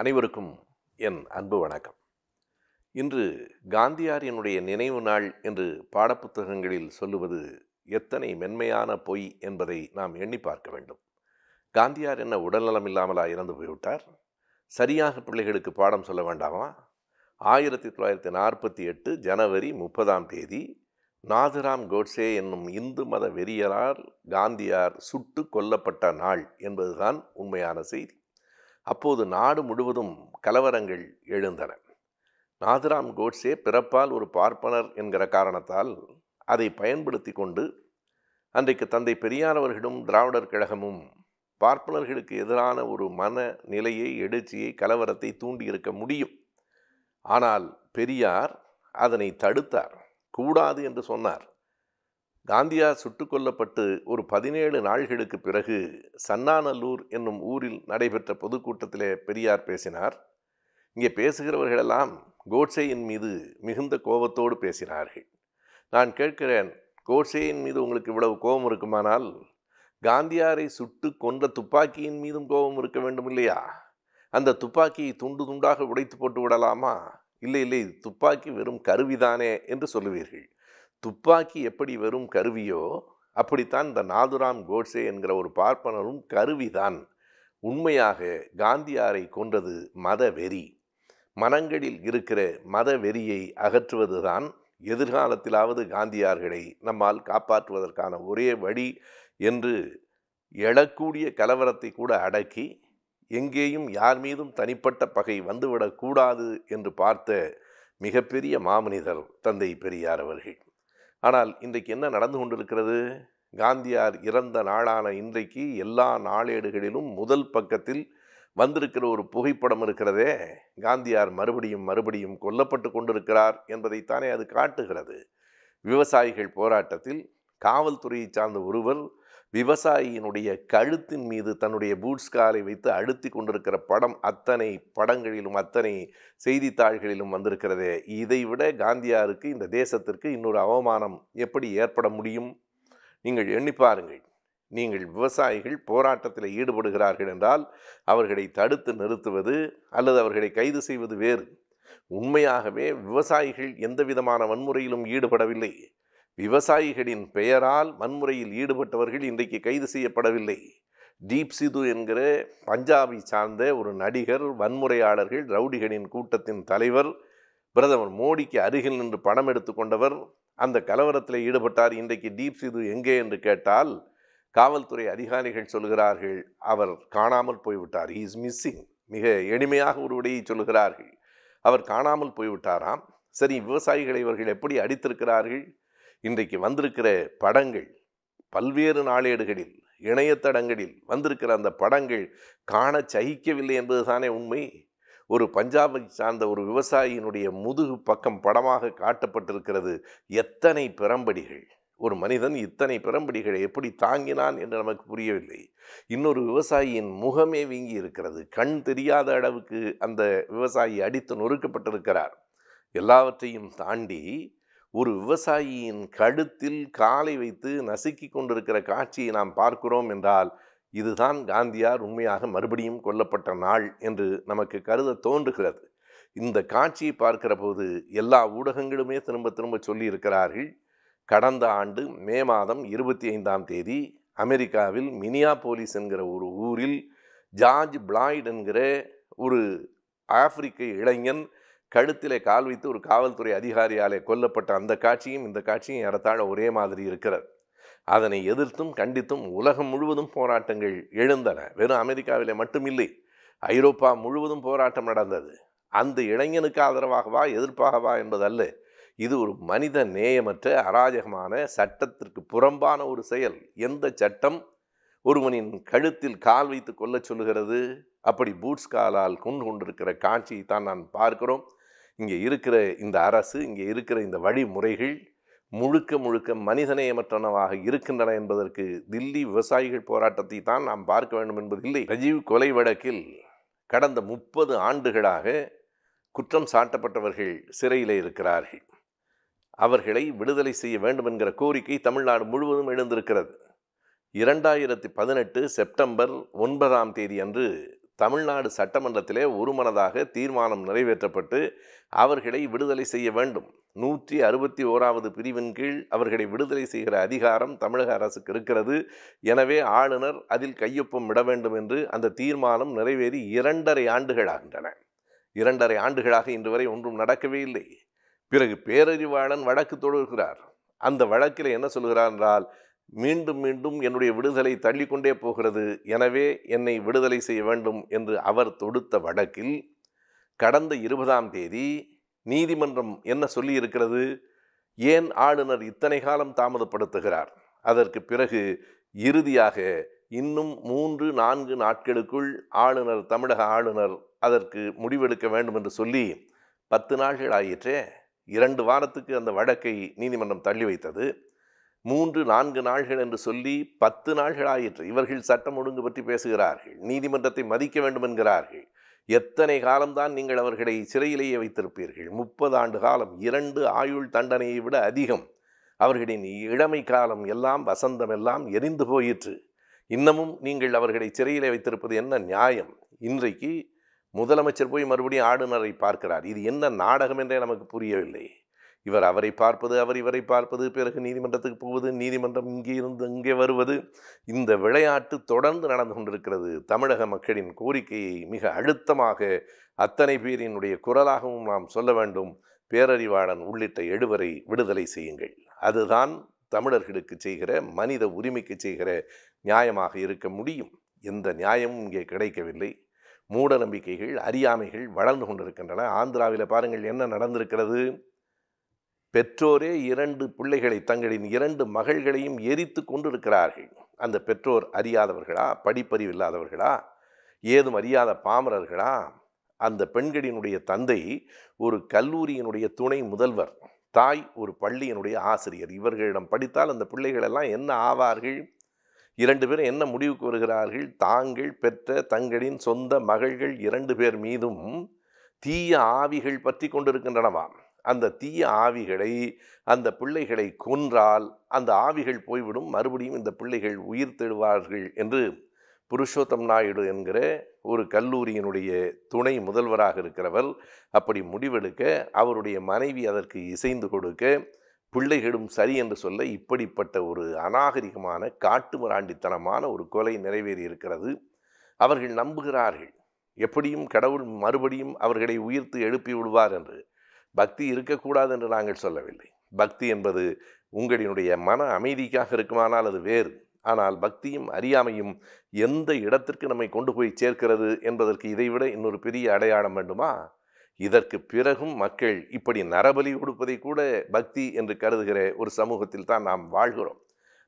அனைவருக்கும் என் அன்பு வணக்கம். இன்று காந்தியாரினுடைய நினைவு நாள் என்று பாடப்புத்தகங்களில் சொல்லுவது எத்தனை மென்மையான பொய் என்பதை நாம் எண்ணி பார்க்க வேண்டும். காந்தியார் என்ன உடல்நலம் இல்லாமலா இறந்து போய்விட்டார்? சரியாக பிள்ளைகளுக்கு பாடம் சொல்ல வேண்டாமா? ஆயிரத்தி தொள்ளாயிரத்தி நாற்பத்தி எட்டு ஜனவரி முப்பதாம் தேதி நாதுராம் கோட்சே என்னும் இந்து மத வெறியரால் காந்தியார் சுட்டு கொல்லப்பட்ட நாள் என்பதுதான் உண்மையான செய்தி. அப்போது நாடு முழுவதும் கலவரங்கள் எழுந்தன. நாதுராம் கோட்ஸே பிறப்பால் ஒரு பார்ப்பனர் என்கிற காரணத்தால் அதை பயன்படுத்தி கொண்டு அன்றைக்கு தந்தை பெரியார் அவர்களும் திராவிடர் கழகமும் பார்ப்பனர்களுக்கு எதிரான ஒரு மன நிலையை எழுச்சியை கலவரத்தை தூண்டியிருக்க முடியும். ஆனால் பெரியார் அதனை தடுத்தார் கூடாது என்று சொன்னார். காந்தியார் சுட்டு கொல்லப்பட்டு ஒரு பதினேழு நாள்களுக்கு பிறகு சன்னாநல்லூர் என்னும் ஊரில் நடைபெற்ற பொதுக்கூட்டத்திலே பெரியார் பேசினார். இங்கே பேசுகிறவர்களெல்லாம் கோட்சேயின் மீது மிகுந்த கோபத்தோடு பேசினார்கள். நான் கேட்கிறேன் கோட்சேயின் மீது உங்களுக்கு இவ்வளவு கோபம் இருக்குமானால் காந்தியாரை சுட்டு கொன்ற துப்பாக்கியின் மீதும் கோபம் இருக்க வேண்டும் இல்லையா? அந்த துப்பாக்கியை துண்டு துண்டாக உடைத்து போட்டு விடலாமா? இல்லை இல்லை துப்பாக்கி வெறும் கருவிதானே என்று சொல்லுவீர்கள். துப்பாக்கி எப்படி வெறும் கருவியோ அப்படித்தான் இந்த நாதுராம் கோட்சே என்கிற ஒரு பார்ப்பனரும் கருவிதான். உண்மையாக காந்தியாரை கொன்றது மத வெறி. மனங்களில் இருக்கிற மத வெறியை அகற்றுவதுதான் எதிர்காலத்திலாவது காந்தியார்களை நம்மால் காப்பாற்றுவதற்கான ஒரே வழி என்று எழக்கூடிய கலவரத்தை கூட அடக்கி எங்கேயும் யார் மீதும் தனிப்பட்ட பகை வந்துவிடக்கூடாது என்று பார்த்த மிகப்பெரிய மாமனிதர் தந்தை பெரியார் அவர்கள். ஆனால் இன்றைக்கு என்ன நடந்து கொண்டிருக்கிறது? காந்தியார் இறந்த நாளான இன்றைக்கு எல்லா நாளேடுகளிலும் முதல் பக்கத்தில் வந்திருக்கிற ஒரு புகைப்படம் இருக்கிறதே. காந்தியார் மறுபடியும் மறுபடியும் கொல்லப்பட்டு கொண்டிருக்கிறார் என்பதைத்தானே அது காட்டுகிறது. விவசாயிகள் போராட்டத்தில் காவல்துறையை சார்ந்த ஒருவர் விவசாயியினுடைய கழுத்தின் மீது தன்னுடைய பூட்ஸ் காலை வைத்து அழுத்தி கொண்டிருக்கிற படம் அத்தனை படங்களிலும் அத்தனை செய்தித்தாள்களிலும் வந்திருக்கிறதே. இதைவிட காந்தியாருக்கு இந்த தேசத்திற்கு இன்னொரு அவமானம் எப்படி ஏற்பட முடியும்? நீங்கள் எண்ணி பாருங்கள். நீங்கள் விவசாயிகள் போராட்டத்தில் ஈடுபடுகிறார்கள் என்றால் அவர்களை தடுத்து நிறுத்துவது அல்லது அவர்களை கைது செய்வது வேறு. உண்மையாகவே விவசாயிகள் எந்த விதமான வன்முறையிலும் ஈடுபடவில்லை. விவசாயிகளின் பெயரால் வன்முறையில் ஈடுபட்டவர்கள் இன்றைக்கு கைது செய்யப்படவில்லை. டீப் சிது என்கிற பஞ்சாபை சார்ந்த ஒரு நடிகர் வன்முறையாளர்கள் ரவுடிகளின் கூட்டத்தின் தலைவர் பிரதமர் மோடிக்கு அருகில் நின்று பணம் எடுத்துக்கொண்டவர் அந்த கலவரத்தில் ஈடுபட்டார். இன்றைக்கு டீப் சிது எங்கே என்று கேட்டால் காவல்துறை அதிகாரிகள் சொல்கிறார்கள் அவர் காணாமல் போய்விட்டார். ஹீ இஸ் மிஸ்ஸிங் மிக எளிமையாக ஒரு விடையை சொல்கிறார்கள். அவர் காணாமல் போய்விட்டாராம். சரி விவசாயிகளை இவர்கள் எப்படி அடித்திருக்கிறார்கள்? இன்றைக்கு வந்திருக்கிற படங்கள் பல்வேறு நாளேடுகளில் இணையதடங்களில் வந்திருக்கிற அந்த படங்கள் காண சகிக்கவில்லை என்பதுதானே உண்மை? ஒரு பஞ்சாபை சார்ந்த ஒரு விவசாயியினுடைய முதுகு பக்கம் படமாக காட்டப்பட்டிருக்கிறது எத்தனை பிரம்படிகள்? ஒரு மனிதன் இத்தனை பிரம்படிகளை எப்படி தாங்கினான் என்று நமக்கு புரியவில்லை. இன்னொரு விவசாயியின் முகமே வீங்கி இருக்கிறது. கண் தெரியாத அளவுக்கு அந்த விவசாயி அடித்து நொறுக்கப்பட்டிருக்கிறார். எல்லாவற்றையும் தாண்டி ஒரு விவசாயியின் கழுத்தில் காலை வைத்து நசுக்கி கொண்டிருக்கிற காட்சியை நாம் பார்க்கிறோம் என்றால் இதுதான் காந்தியார் உண்மையாக மறுபடியும் கொல்லப்பட்ட நாள் என்று நமக்கு கருத தோன்றுகிறது. இந்த காட்சியை பார்க்கிற போது எல்லா ஊடகங்களுமே திரும்ப திரும்ப சொல்லியிருக்கிறார்கள். கடந்த ஆண்டு மே மாதம் இருபத்தி ஐந்தாம் தேதி அமெரிக்காவில் மினியா போலீஸ் என்கிற ஒரு ஊரில் ஜார்ஜ் பிளாய்ட் என்கிற ஒரு ஆப்பிரிக்க இளைஞன் கழுத்திலே கால் வைத்து ஒரு காவல்துறை அதிகாரியாலே கொல்லப்பட்ட அந்த காட்சியும் இந்த காட்சியும் ஏறத்தாழ ஒரே மாதிரி இருக்கிறது. அதனை எதிர்த்தும் கண்டித்தும் உலகம் முழுவதும் போராட்டங்கள் எழுந்தன. வெறும் அமெரிக்காவிலே மட்டுமில்லை ஐரோப்பா முழுவதும் போராட்டம் நடந்தது. அந்த இளைஞனுக்கு ஆதரவாகவா எதிர்ப்பாகவா என்பதல்ல. இது ஒரு மனித நேயமற்ற அராஜகமான சட்டத்திற்கு புறம்பான ஒரு செயல். எந்த சட்டம் ஒருவனின் கழுத்தில் கால் வைத்து கொல்லச் சொல்லுகிறது? அப்படி பூட்ஸ் காலால் கொண்டு கொண்டிருக்கிற காட்சியை தான் நான் பார்க்கிறோம். இங்கே இருக்கிற இந்த அரசு இங்கே இருக்கிற இந்த வழிமுறைகள் முழுக்க முழுக்க மனிதநேயமற்றனவாக இருக்கின்றன என்பதற்கு தில்லி விவசாயிகள் போராட்டத்தை தான் நாம் பார்க்க வேண்டும் என்பதில்லை ரஜீவ் கொலை வழக்கில் கடந்த முப்பது ஆண்டுகளாக குற்றம் சாட்டப்பட்டவர்கள் சிறையில் இருக்கிறார்கள். அவர்களை விடுதலை செய்ய வேண்டும் என்கிற கோரிக்கை தமிழ்நாடு முழுவதும் எழுந்திருக்கிறது. இரண்டாயிரத்தி பதினெட்டு செப்டம்பர் ஒன்பதாம் தேதி அன்று தமிழ்நாடு சட்டமன்றத்திலே ஒருமனதாக தீர்மானம் நிறைவேற்றப்பட்டு அவர்களை விடுதலை செய்ய வேண்டும். நூற்றி அறுபத்தி ஓராவது பிரிவின் கீழ் அவர்களை விடுதலை செய்கிற அதிகாரம் தமிழக அரசுக்கு இருக்கிறது. எனவே ஆளுநர் அதில் கையொப்பம் விட வேண்டும் என்று அந்த தீர்மானம் நிறைவேறி இரண்டரை ஆண்டுகள் ஆகின்றன. இரண்டரை ஆண்டுகளாக இன்று வரை ஒன்றும் நடக்கவே இல்லை. பிறகு பேரறிவாளன் வழக்கு தொடர்கிறார் அந்த வழக்கில் என்ன சொல்கிறார் என்றால் மீண்டும் மீண்டும் என்னுடைய விடுதலை தள்ளிக்கொண்டே போகிறது. எனவே என்னை விடுதலை செய்ய வேண்டும் என்று அவர் தொடுத்த வழக்கில் கடந்த இருபதாம் தேதி நீதிமன்றம் என்ன சொல்லி இருக்கிறது ஏன் ஆளுநர் இத்தனை காலம் தாமதப்படுத்துகிறார்? அதற்கு பிறகு இறுதியாக இன்னும் மூன்று நான்கு நாட்களுக்குள் ஆளுநர் தமிழக ஆளுநர் அதற்கு முடிவெடுக்க வேண்டும் என்று சொல்லி பத்து நாட்கள் ஆயிற்றே இரண்டு வாரத்துக்கு அந்த வழக்கை நீதிமன்றம் தள்ளி வைத்தது. மூன்று நான்கு நாள்கள் என்று சொல்லி பத்து நாள்கள் ஆயிற்று இவர்கள் சட்டம் ஒழுங்கு பற்றி பேசுகிறார்கள். நீதிமன்றத்தை மதிக்க வேண்டும் என்கிறார்கள். எத்தனை காலம்தான் நீங்கள் அவர்களை சிறையிலேயே வைத்திருப்பீர்கள்? முப்பது ஆண்டு காலம் இரண்டு ஆயுள் தண்டனையை விட அதிகம். அவர்களின் இளமை காலம் எல்லாம் வசந்தம் எல்லாம் எரிந்து போயிற்று. இன்னமும் நீங்கள் அவர்களை சிறையிலே வைத்திருப்பது என்ன நியாயம்? இன்றைக்கு முதலமைச்சர் போய் மறுபடியும் ஆளுநரை பார்க்கிறார். இது என்ன நாடகம் என்றே நமக்கு புரியவில்லை. இவர் அவரை பார்ப்பது அவர் இவரை பார்ப்பது பிறகு நீதிமன்றத்துக்கு போவது நீதிமன்றம் இங்கே இருந்து இங்கே வருவது. இந்த விளையாட்டு தொடர்ந்து நடந்து கொண்டிருக்கிறது. தமிழக மக்களின் கோரிக்கையை மிக அழுத்தமாக அத்தனை பேரினுடைய குரலாகவும் நாம் சொல்ல வேண்டும். பேரறிவாளன் உள்ளிட்ட எழுவரை விடுதலை செய்யுங்கள். அதுதான் தமிழர்களுக்கு செய்கிற மனித உரிமைக்கு செய்கிற நியாயமாக இருக்க முடியும். எந்த நியாயமும் இங்கே கிடைக்கவில்லை. மூட நம்பிக்கைகள் அறியாமைகள் வளர்ந்து கொண்டிருக்கின்றன. ஆந்திராவில் பாருங்கள் என்ன நடந்திருக்கிறது. பெற்றோரே இரண்டு பிள்ளைகளை தங்களின் இரண்டு மகள்களையும் எரித்து கொண்டிருக்கிறார்கள். அந்த பெற்றோர் அறியாதவர்களா? படிப்பறிவு இல்லாதவர்களா? ஏதும் அறியாத பாமரர்களா? அந்த பெண்களினுடைய தந்தை ஒரு கல்லூரியினுடைய துணை முதல்வர் தாய் ஒரு பள்ளியினுடைய ஆசிரியர். இவர்களிடம் படித்தால் அந்த பிள்ளைகள் எல்லாம் என்ன ஆவார்கள்? இரண்டு பேரும் என்ன முடிவுக்கு வருகிறார்கள்? தாங்கள் பெற்ற தங்களின் சொந்த மகள்கள் இரண்டு பேர் மீதும் தீய ஆவிகள் பற்றி கொண்டிருக்கின்றனவாம். அந்த தீய ஆவிகளை அந்த பிள்ளைகளை கொன்றால் அந்த ஆவிகள் போய்விடும். மறுபடியும் இந்த பிள்ளைகள் உயிர் தெழுவார்கள் என்று புருஷோத்தம் நாயுடு என்கிற ஒரு கல்லூரியினுடைய துணை முதல்வராக இருக்கிறவர் அப்படி முடிவெடுக்க அவருடைய மனைவி அதற்கு இசைந்து கொடுக்க பிள்ளைகளும் சரி என்று சொல்ல இப்படிப்பட்ட ஒரு அநாகரிகமான காட்டுமிராண்டித்தனமான ஒரு கொலை நிறைவேறி இருக்கிறது. அவர்கள் நம்புகிறார்கள். எப்படியும் கடவுள் மறுபடியும் அவர்களை உயிர்த்து எழுப்பி விடுவார் என்று. பக்தி இருக்கக்கூடாது என்று நாங்கள் சொல்லவில்லை. பக்தி என்பது உங்களினுடைய மன அமைதிக்காக இருக்குமானால் அது வேறு. ஆனால் பக்தியும் அறியாமையும் எந்த இடத்திற்கு நம்மை கொண்டு போய் சேர்க்கிறது என்பதற்கு இதைவிட இன்னொரு பெரிய அடையாளம் வேண்டுமா? இதற்கு பிறகும் மக்கள் இப்படி நரபலி கொடுப்பதை கூட பக்தி என்று கருதுகிற ஒரு சமூகத்தில் தான் நாம் வாழ்கிறோம்.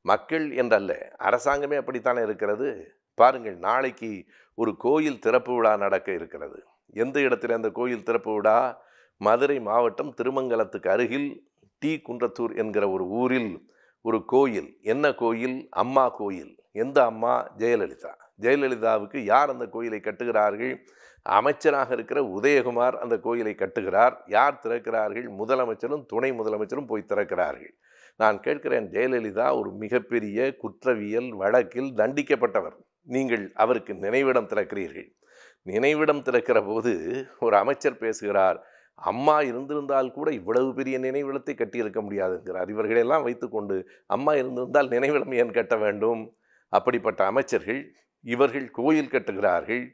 மக்கள் என்றல்ல அரசாங்கமே அப்படித்தானே இருக்கிறது? பாருங்கள் நாளைக்கு ஒரு கோயில் திறப்பு விழா நடக்க இருக்கிறது. எந்த இடத்துல அந்த கோயில் திறப்பு விழா? மதுரை மாவட்டம் திருமங்கலத்துக்கு அருகில் டி. குன்றத்தூர் என்கிற ஒரு ஊரில் ஒரு கோயில். என்ன கோயில்? அம்மா கோயில். எந்த அம்மா? ஜெயலலிதா. ஜெயலலிதாவுக்கு யார் அந்த கோயிலை கட்டுகிறார்கள்? அமைச்சராக இருக்கிற உதயகுமார் அந்த கோயிலை கட்டுகிறார். யார் திறக்கிறார்கள்? முதலமைச்சரும் துணை முதலமைச்சரும் போய் திறக்கிறார்கள். நான் கேட்கிறேன் ஜெயலலிதா ஒரு மிகப்பெரிய குற்றவியல் வழக்கில் தண்டிக்கப்பட்டவர். நீங்கள் அவருக்கு நினைவிடம் திறக்கிறீர்கள். நினைவிடம் திறக்கிற போது ஒரு அமைச்சர் பேசுகிறார். அம்மா இருந்திருந்தால் கூட இவ்வளவு பெரிய நினைவிடத்தை கட்டியிருக்க முடியாதுங்கிறார். இவர்களெல்லாம் வைத்துக்கொண்டு அம்மா இருந்திருந்தால் நினைவிடம் ஏன் கட்ட வேண்டும்? அப்படிப்பட்ட அமைச்சர்கள் இவர்கள் கோயில் கட்டுகிறார்கள்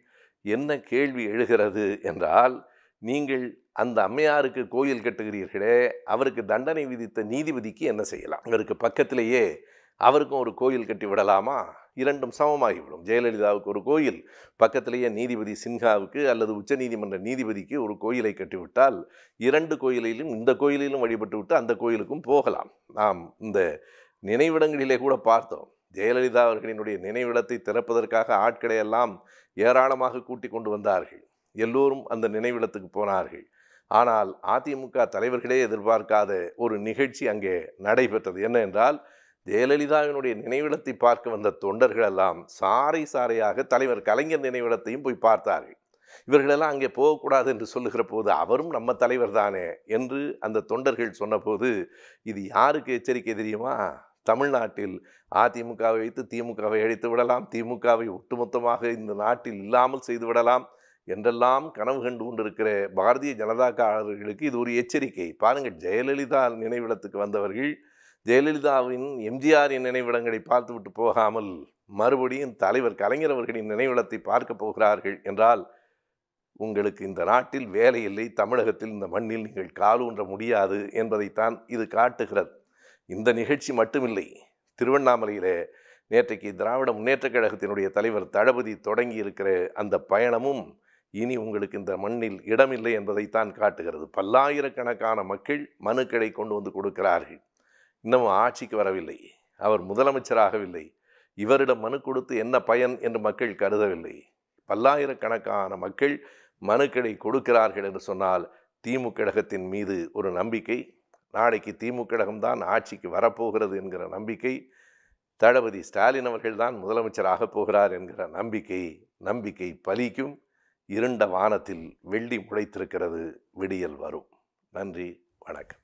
என்ன கேள்வி எழுகிறது என்றால் நீங்கள் அந்த அம்மையாருக்கு கோயில் கட்டுகிறீர்களே அவருக்கு தண்டனை விதித்த நீதிபதிக்கு என்ன செய்யலாம்? இவருக்கு பக்கத்திலேயே அவருக்கும் ஒரு கோயில் கட்டி விடலாமா? இரண்டும் சமமாகிவிடும். ஜெயலலிதாவுக்கு ஒரு கோயில் பக்கத்திலேயே நீதிபதி சின்ஹாவுக்கு அல்லது உச்சநீதிமன்ற நீதிபதிக்கு ஒரு கோயிலை கட்டிவிட்டால் இரண்டு கோயிலிலும் இந்த கோயிலிலும் வழிபட்டு விட்டு அந்த கோயிலுக்கும் போகலாம். நாம் இந்த நினைவிடங்களிலே கூட பார்த்தோம். ஜெயலலிதா அவர்களினுடைய நினைவிடத்தை திறப்பதற்காக ஆட்களை எல்லாம் ஏராளமாக கூட்டி கொண்டு வந்தார்கள். எல்லோரும் அந்த நினைவிடத்துக்கு போனார்கள். ஆனால் அதிமுக தலைவர்களே எதிர்பார்க்காத ஒரு நிகழ்ச்சி அங்கே நடைபெற்றது. என்ன என்றால் ஜெயலலிதாவினுடைய நினைவிடத்தை பார்க்க வந்த தொண்டர்கள் எல்லாம் சாறை சாறையாக தலைவர் கலைஞர் நினைவிடத்தையும் போய் பார்த்தார்கள். இவர்களெல்லாம் அங்கே போகக்கூடாது என்று சொல்லுகிற போது அவரும் நம்ம தலைவர் தானே என்று அந்த தொண்டர்கள் சொன்னபோது இது யாருக்கு எச்சரிக்கை தெரியுமா? தமிழ்நாட்டில் அதிமுகவை வைத்து திமுகவை அழித்து விடலாம் திமுகவை ஒட்டுமொத்தமாக இந்த நாட்டில் இல்லாமல் செய்து விடலாம் என்றெல்லாம் கனவு கண்டு கொண்டிருக்கிற பாரதிய ஜனதாக்காரர்களுக்கு இது ஒரு எச்சரிக்கை. பாருங்கள் ஜெயலலிதா நினைவிடத்துக்கு வந்தவர்கள் ஜெயலலிதாவின் எம்ஜிஆரின் நினைவிடங்களை பார்த்துவிட்டு போகாமல் மறுபடியும் தலைவர் கலைஞர் அவர்களின் நினைவிடத்தை பார்க்க போகிறார்கள் என்றால் உங்களுக்கு இந்த நாட்டில் வேலை இல்லை தமிழகத்தில் இந்த மண்ணில் நீங்கள் காலூன்ற முடியாது என்பதைத்தான் இது காட்டுகிறது. இந்த நிகழ்ச்சி மட்டுமில்லை திருவண்ணாமலையிலே நேற்றைக்கு திராவிட முன்னேற்றக் கழகத்தினுடைய தலைவர் தளபதி தொடங்கி இருக்கிற அந்த பயணமும் இனி உங்களுக்கு இந்த மண்ணில் இடமில்லை என்பதைத்தான் காட்டுகிறது. பல்லாயிரக்கணக்கான மக்கள் மனுக்களை கொண்டு வந்து கொடுக்கிறார்கள். இன்னமும் ஆட்சிக்கு வரவில்லை. அவர் முதலமைச்சராகவில்லை. இவரிடம் மனு கொடுத்து என்ன பயன் என்று மக்கள் கருதவில்லை. பல்லாயிரக்கணக்கான மக்கள் மனுக்களை கொடுக்கிறார்கள் என்று சொன்னால் திமுக கழகத்தின் மீது ஒரு நம்பிக்கை நாளைக்கு திமுக கழகம்தான் ஆட்சிக்கு வரப்போகிறது என்கிற நம்பிக்கை தளபதி ஸ்டாலின் அவர்கள்தான் முதலமைச்சராக போகிறார் என்கிற நம்பிக்கை நம்பிக்கை பலிக்கும் இருண்ட வானத்தில் வெள்ளி முளைத்திருக்கிறது. விடியல் வரும். நன்றி வணக்கம்.